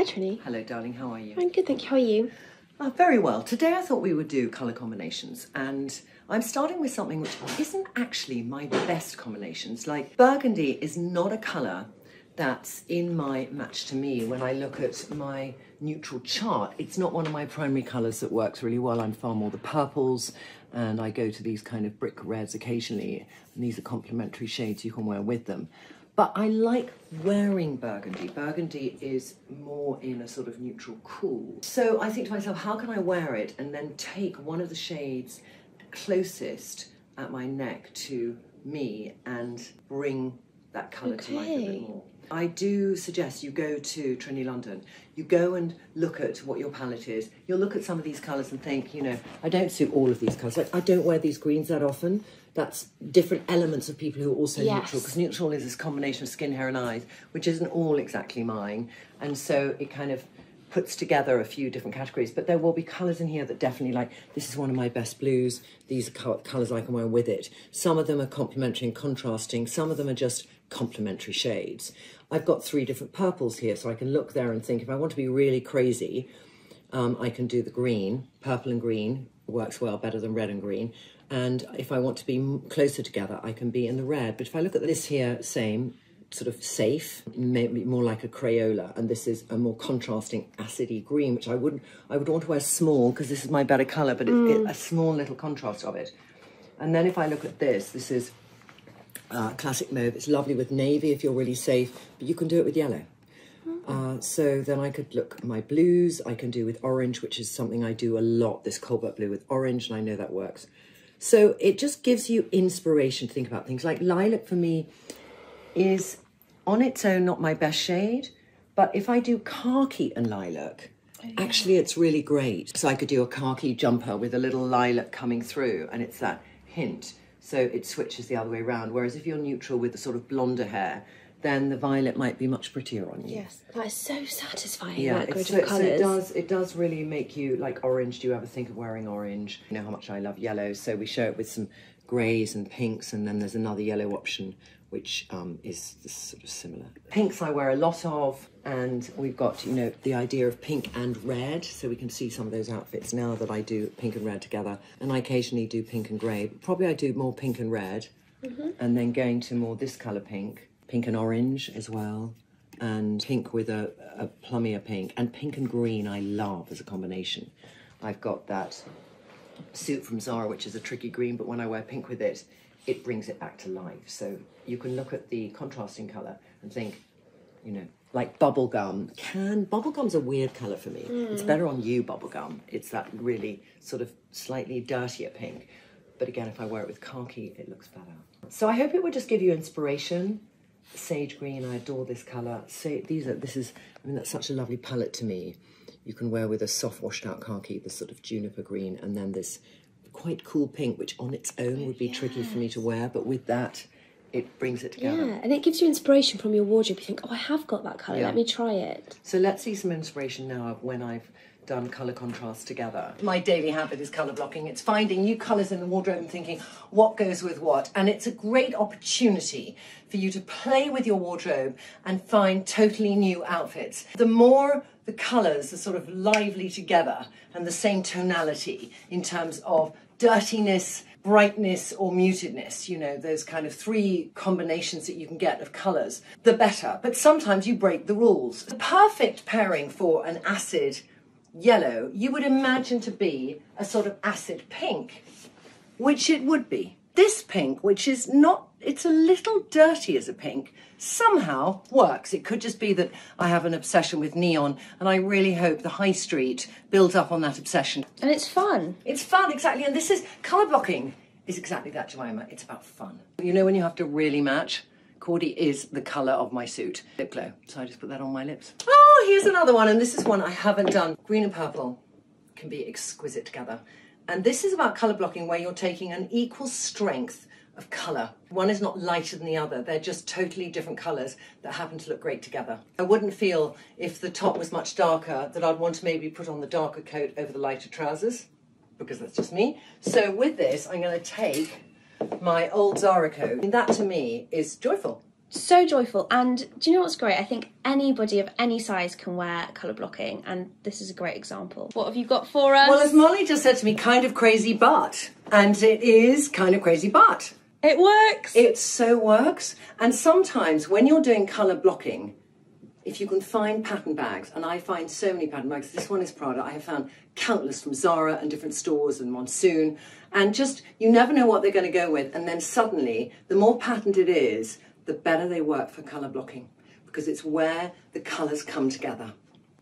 Hi, Trinny. Hello, darling. How are you? I'm good, thank you. How are you? Oh, very well. Today I thought we would do colour combinations, and I'm starting with something which isn't actually my best combinations. Like, burgundy is not a colour that's in my match to me when I look at my neutral chart. It's not one of my primary colours that works really well. I'm far more the purples, and I go to these kind of brick reds occasionally, and these are complementary shades you can wear with them. But I like wearing burgundy. Burgundy is more in a sort of neutral cool. So I think to myself, how can I wear it and then take one of the shades closest at my neck to me and bring that colour to life a bit Okay. more. I do suggest you go to Trinny London. You go and look at what your palette is. You'll look at some of these colours and think, you know, I don't suit all of these colours. Like, I don't wear these greens that often. That's different elements of people who are also Yes. neutral because neutral is this combination of skin, hair, and eyes, which isn't all exactly mine. And so it kind of puts together a few different categories. But there will be colours in here that definitely like this is one of my best blues. These are col- colours I can wear with it. Some of them are complementary and contrasting. Some of them are just complementary shades. I've got three different purples here, so I can look there and think if I want to be really crazy, um, I can do the green, purple and green works well better than red and green. And if I want to be closer together, I can be in the red. But if I look at this here, same, sort of safe, maybe more like a Crayola, and this is a more contrasting acidy green, which I wouldn't, I would want to wear small because this is my better colour, but it, it, a small little contrast of it. And then if I look at this, this is uh, classic mauve. It's lovely with navy if you're really safe, but you can do it with yellow. Uh, so then I could look at my blues. I can do with orange, which is something I do a lot. This cobalt blue with orange, and I know that works. So it just gives you inspiration to think about things. Like lilac for me is on its own not my best shade, but if I do khaki and lilac, oh, actually it's really great. So I could do a khaki jumper with a little lilac coming through, and it's that hint. So it switches the other way around. Whereas if you're neutral with the sort of blonder hair, then the violet might be much prettier on you. Yes. That is so satisfying, Yeah, that so, so it does. It does really make you like orange. Do you ever think of wearing orange? You know how much I love yellow, so we show it with some greys and pinks, and then there's another yellow option which um, is sort of similar. Pinks I wear a lot of, and we've got you know the idea of pink and red, so we can see some of those outfits now that I do pink and red together, and I occasionally do pink and grey. Probably I do more pink and red, and then going to more this colour pink, pink and orange as well and pink with a, a plummier pink, and pink and green I love as a combination. I've got that suit from Zara, which is a tricky green, but when I wear pink with it, it brings it back to life. So you can look at the contrasting colour and think, you know, like bubblegum. Can bubblegum's a weird colour for me. Hmm. It's better on you, bubblegum. It's that really sort of slightly dirtier pink. But again, if I wear it with khaki, it looks better. So I hope it would just give you inspiration sage green. I adore this color. Say these are. This is. I mean, that's such a lovely palette to me. You can wear with a soft washed out khaki, the sort of juniper green, and then this quite cool pink, which on its own would be tricky for me to wear, but with that, it brings it together. Yeah, and it gives you inspiration from your wardrobe. You think, oh, I have got that colour. Yeah. Let me try it. So let's see some inspiration now of when I've done colour contrast together. My daily habit is colour blocking. It's finding new colours in the wardrobe and thinking what goes with what. And it's a great opportunity for you to play with your wardrobe and find totally new outfits. The more the colours are sort of lively together and the same tonality in terms of dirtiness, brightness or mutedness, you know, those kind of three combinations that you can get of colours, the better. But sometimes you break the rules. The perfect pairing for an acid yellow, you would imagine to be a sort of acid pink, which it would be. This pink, which is not, it's a little dirty as a pink, somehow works. It could just be that I have an obsession with neon, and I really hope the high street builds up on that obsession. And it's fun. It's fun, exactly. And this is colour blocking is exactly that, Jemima. It's about fun. You know when you have to really match? Cordy is the colour of my suit. Lip glow. So I just put that on my lips. Oh, Oh, here's another one, and this is one I haven't done. Green and purple can be exquisite together. And this is about colour blocking where you're taking an equal strength of colour. One is not lighter than the other. They're just totally different colours that happen to look great together. I wouldn't feel if the top was much darker that I'd want to maybe put on the darker coat over the lighter trousers because that's just me. So with this, I'm going to take my old Zara coat. And that to me is joyful. So joyful. And do you know what's great? I think anybody of any size can wear colour blocking, and this is a great example. What have you got for us? Well, as Molly just said to me, kind of crazy but. And it is kind of crazy but. it works. It so works. And sometimes when you're doing colour blocking, if you can find pattern bags, and I find so many pattern bags, this one is Prada, I have found countless from Zara and different stores and Monsoon, and just you never know what they're going to go with. And then suddenly, the more patterned it is, the better they work for colour blocking because it's where the colours come together.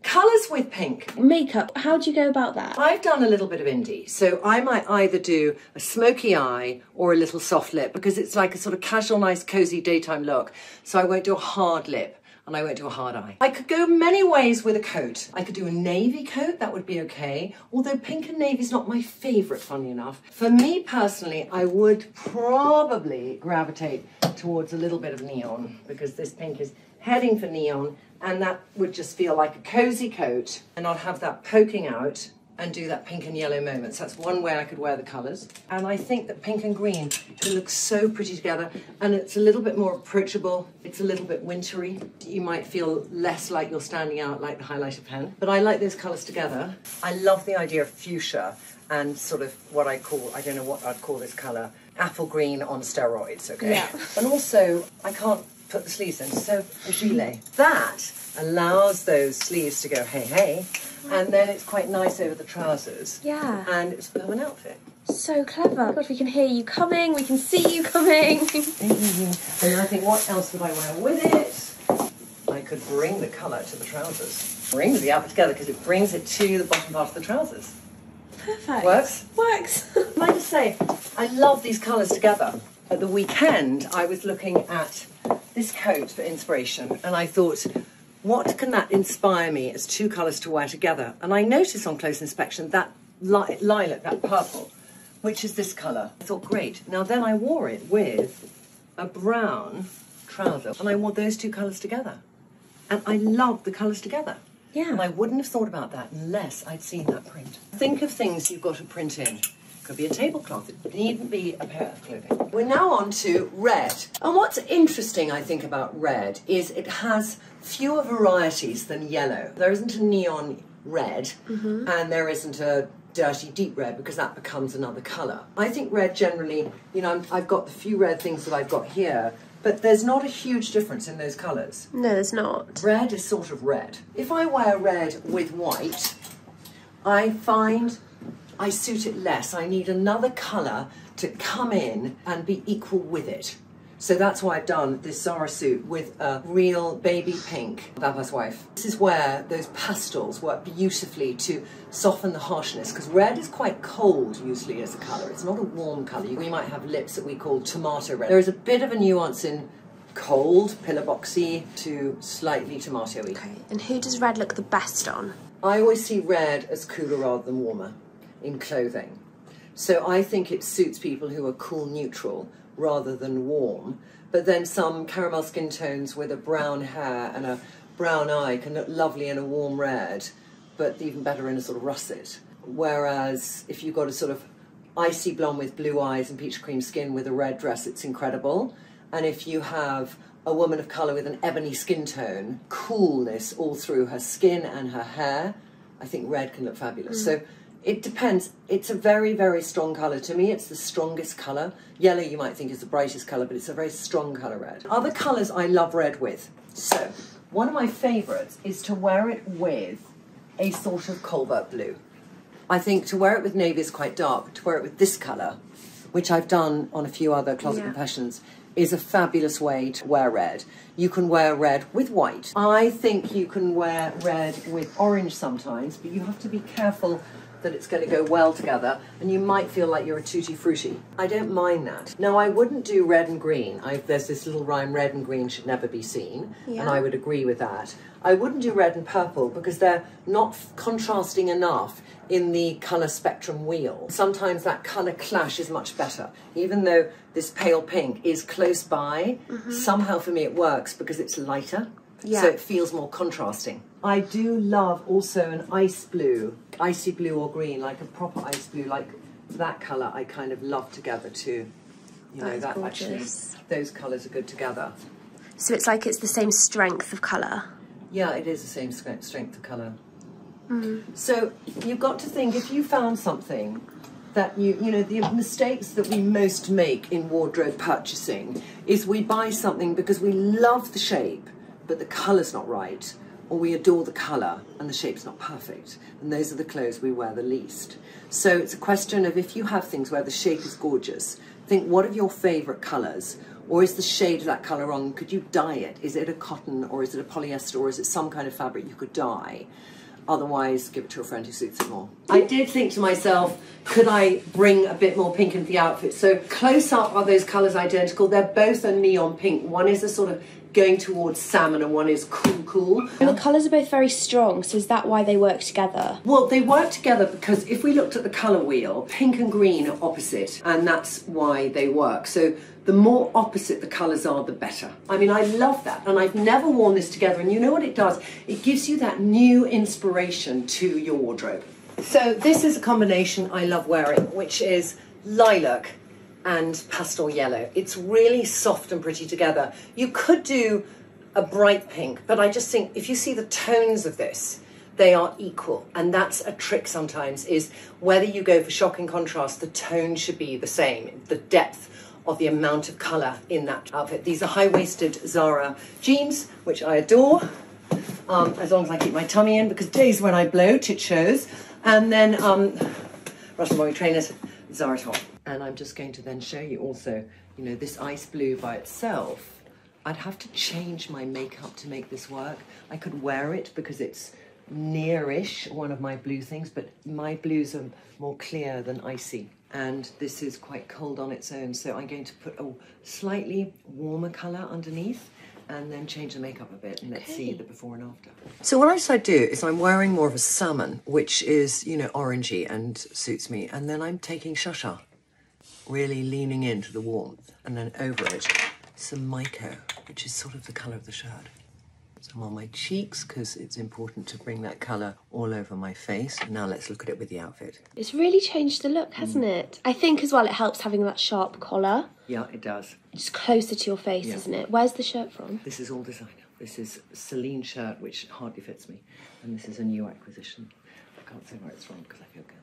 Colours with pink. Makeup. How do you go about that? I've done a little bit of Indi, so I might either do a smoky eye or a little soft lip because it's like a sort of casual, nice, cozy daytime look. So I won't do a hard lip and I won't do a hard eye. I could go many ways with a coat. I could do a navy coat, that would be okay. Although pink and navy is not my favourite, funny enough. For me personally, I would probably gravitate towards a little bit of neon because this pink is heading for neon and that would just feel like a cozy coat and I'd have that poking out and do that pink and yellow moment. So That's one way I could wear the colours. And I think that pink and green can look so pretty together and it's a little bit more approachable. It's a little bit wintry. You might feel less like you're standing out like the highlighter pen. But I like those colours together. I love the idea of fuchsia and sort of what I call, I don't know what I'd call this colour, apple green on steroids, okay? Yeah. And also, I can't put the sleeves in, so a gilet. That allows those sleeves to go hey hey, and then it's quite nice over the trousers. Yeah. And it's a an outfit. So clever. God, we can hear you coming. We can see you coming. And I think, what else would I wear with it? I could bring the colour to the trousers. Bring the outfit together because it brings it to the bottom part of the trousers. Perfect. Works? Works. Can I just say, I love these colours together. At the weekend, I was looking at this coat for inspiration, and I thought, what can that inspire me as two colours to wear together? And I notice on close inspection that li- lilac, that purple, which is this colour. I thought, great. Now then I wore it with a brown trouser, and I wore those two colours together. And I love the colours together. Yeah. And I wouldn't have thought about that unless I'd seen that print. Think of things you've got to print in. Could be a tablecloth. It needn't be a pair of clothing. We're now on to red. And what's interesting, I think, about red is it has fewer varieties than yellow. There isn't a neon red, mm-hmm. and there isn't a dirty deep red because that becomes another colour. I think red generally, you know, I'm, I've got the few red things that I've got here, but there's not a huge difference in those colours. no, there's not. Red is sort of red. If I wear red with white, I find I suit it less. I need another colour to come in and be equal with it. So that's why I've done this Zara suit with a real baby pink Vampire's Wife. This is where those pastels work beautifully to soften the harshness because red is quite cold usually as a colour. It's not a warm colour. We might have lips that we call tomato red. There is a bit of a nuance in cold, pillar boxy to slightly tomatoey. Okay. And who does red look the best on? I always see red as cooler rather than warmer in clothing. So I think it suits people who are cool neutral rather than warm. But then some caramel skin tones with a brown hair and a brown eye can look lovely in a warm red, but even better in a sort of russet. Whereas if you've got a sort of icy blonde with blue eyes and peach cream skin with a red dress, it's incredible. And if you have a woman of colour with an ebony skin tone, coolness all through her skin and her hair, I think red can look fabulous. Mm. So it depends. It's a very, very strong colour. To me, it's the strongest colour. Yellow, you might think, is the brightest colour, but it's a very strong colour red. Other colours I love red with. So, one of my favourites is to wear it with a sort of cobalt blue. I think to wear it with navy is quite dark, but to wear it with this colour, which I've done on a few other Closet Yeah. Confessions, is a fabulous way to wear red. You can wear red with white. I think you can wear red with orange sometimes, but you have to be careful that it's going to go well together and you might feel like you're a tutti frutti. I don't mind that. Now, I wouldn't do red and green. I, there's this little rhyme red and green should never be seen, and I would agree with that. I wouldn't do red and purple because they're not f- contrasting enough in the colour spectrum wheel. Sometimes that colour clash is much better. Even though this pale pink is close by, mm-hmm. somehow for me it works because it's lighter. Yeah. So it feels more contrasting. I do love also an ice blue, icy blue or green, like a proper ice blue, like that colour I kind of love together too. You That know, that gorgeous. actually, those colours are good together. So it's like it's the same strength of colour. Yeah, it is the same stre- strength of colour. Mm. So you've got to think if you found something that you, you know, the mistakes that we most make in wardrobe purchasing is we buy something because we love the shape, but the colour's not right, or we adore the colour and the shape's not perfect. And those are the clothes we wear the least. So it's a question of if you have things where the shape is gorgeous, think what are your favourite colours? Or is the shade of that colour wrong? Could you dye it? Is it a cotton or is it a polyester or is it some kind of fabric you could dye? Otherwise, give it to a friend who suits it more. I did think to myself, could I bring a bit more pink into the outfit? So close up are those colours identical? They're both a neon pink. One is a sort of going towards salmon and one is cool cool. And the colours are both very strong, so is that why they work together? Well, they work together because if we looked at the colour wheel, pink and green are opposite, and that's why they work. So the more opposite the colours are, the better. I mean, I love that, and I've never worn this together, and you know what it does? It gives you that new inspiration to your wardrobe. So this is a combination I love wearing, which is lilac and pastel yellow. It's really soft and pretty together. You could do a bright pink, but I just think if you see the tones of this, they are equal. And that's a trick sometimes is whether you go for shocking contrast, the tone should be the same, the depth of the amount of colour in that outfit. These are high-waisted Zara jeans, which I adore. Um, as long as I keep my tummy in, because days when I bloat, it shows. And then um, Russell Morgan trainers, Zara top. And I'm just going to then show you also, you know, this ice blue by itself. I'd have to change my makeup to make this work. I could wear it because it's nearish one of my blue things, but my blues are more clear than icy. And this is quite cold on its own, so I'm going to put a slightly warmer colour underneath and then change the makeup a bit and let's see the before and after. So what I decided to do is I'm wearing more of a salmon, which is, you know, orangey and suits me, and then I'm taking shasha, really leaning into the warmth, and then over it, some mico, which is sort of the colour of the shirt. Some on my cheeks because it's important to bring that colour all over my face. Now let's look at it with the outfit. It's really changed the look, hasn't mm. it? I think as well it helps having that sharp collar. Yeah, it does. Just closer to your face, Yeah. isn't it? Where's the shirt from? This is all designer. This is Celine shirt, which hardly fits me, and this is a new acquisition. I can't say where it's from because I feel guilty.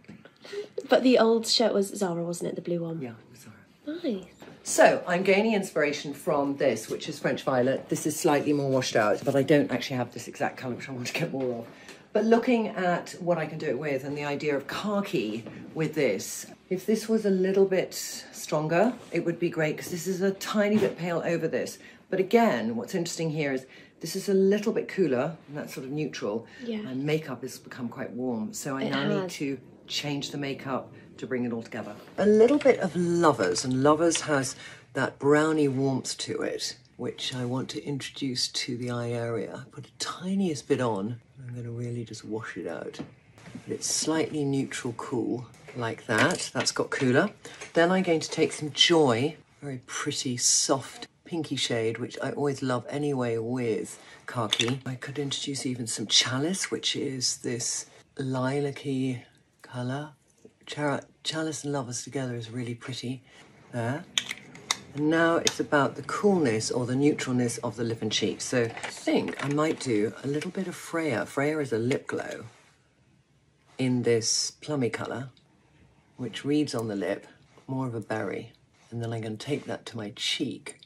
But the old shirt was Zara, wasn't it? The blue one. Yeah, Zara. Nice. So I'm gaining inspiration from this, which is French Violet. This is slightly more washed out, but I don't actually have this exact colour, which I want to get more of. But looking at what I can do it with and the idea of khaki with this, if this was a little bit stronger, it would be great because this is a tiny bit pale over this. But again, what's interesting here is this is a little bit cooler, and that's sort of neutral. Yeah. And makeup has become quite warm. So I It now need to change the makeup to bring it all together. A little bit of Lovers, and Lovers has that brownie warmth to it, which I want to introduce to the eye area. Put the tiniest bit on. I'm going to really just wash it out. But it's slightly neutral cool, like that. That's got cooler. Then I'm going to take some Joy, very pretty, soft, pinky shade, which I always love anyway with khaki. I could introduce even some Chalice, which is this lilac-y colour. Char- Chalice and Lovers together is really pretty. There. And now it's about the coolness or the neutralness of the lip and cheek. So I think I might do a little bit of Freya. Freya is a lip glow in this plummy colour, which reads on the lip more of a berry. And then I'm going to take that to my cheek.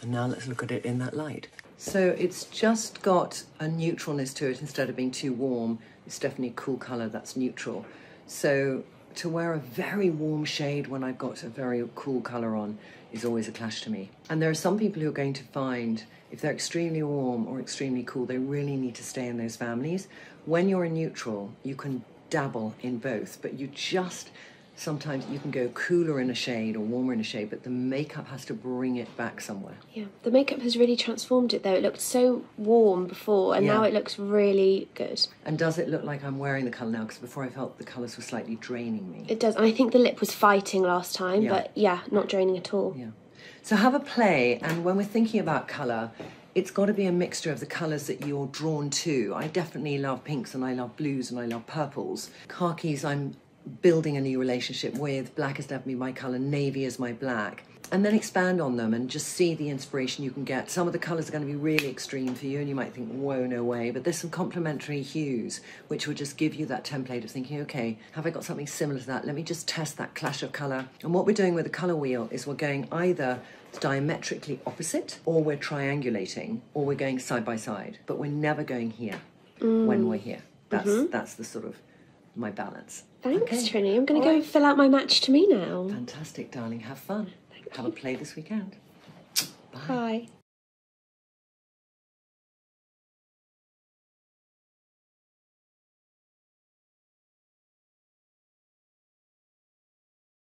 And now let's look at it in that light. So it's just got a neutralness to it instead of being too warm. It's definitely a cool colour that's neutral. So to wear a very warm shade when I've got a very cool colour on is always a clash to me. And there are some people who are going to find if they're extremely warm or extremely cool, they really need to stay in those families. When you're in neutral, you can dabble in both, but you just sometimes you can go cooler in a shade or warmer in a shade, but the makeup has to bring it back somewhere. Yeah. The makeup has really transformed it though. It looked so warm before and now it looks really good. And does it look like I'm wearing the colour now? Because before I felt the colours were slightly draining me. It does. And I think the lip was fighting last time, Yeah. but yeah, not draining at all. Yeah. So have a play, and when we're thinking about colour, it's got to be a mixture of the colours that you're drawn to. I definitely love pinks, and I love blues, and I love purples. Khakis, I'm building a new relationship with. Black is definitely my colour. Navy is my black. and then expand on them and just see the inspiration you can get. Some of the colours are going to be really extreme for you, and you might think, whoa, no way. But there's some complementary hues which will just give you that template of thinking, okay, have I got something similar to that? Let me just test that clash of colour. And what we're doing with the colour wheel is we're going either diametrically opposite, or we're triangulating, or we're going side by side. But we're never going here mm. when we're here. That's mm-hmm. that's the sort of my balance. Thanks, Okay. Trinny. I'm going to go right. fill out my match to me now. Fantastic, darling. Have fun. Have a play this weekend. Bye. Bye.